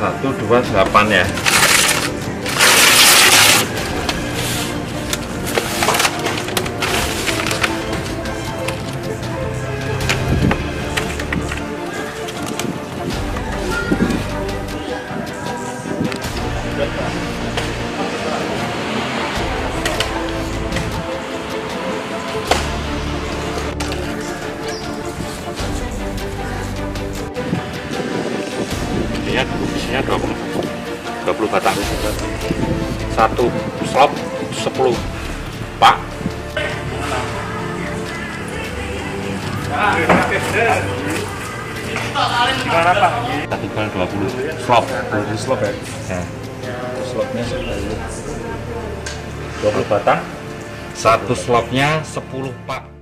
128 ya. Isinya 20 20 batang. Satu slop 10 pak. Satu kali 20 slop. Dari slop ya? ya. Slopnya seperti 20 batang? Satu slopnya 10 pak